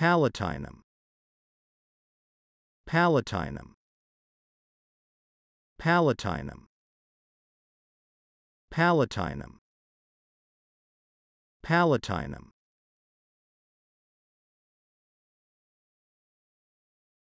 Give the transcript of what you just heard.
Palatinum. Palatinum. Palatinum. Palatinum. Palatinum.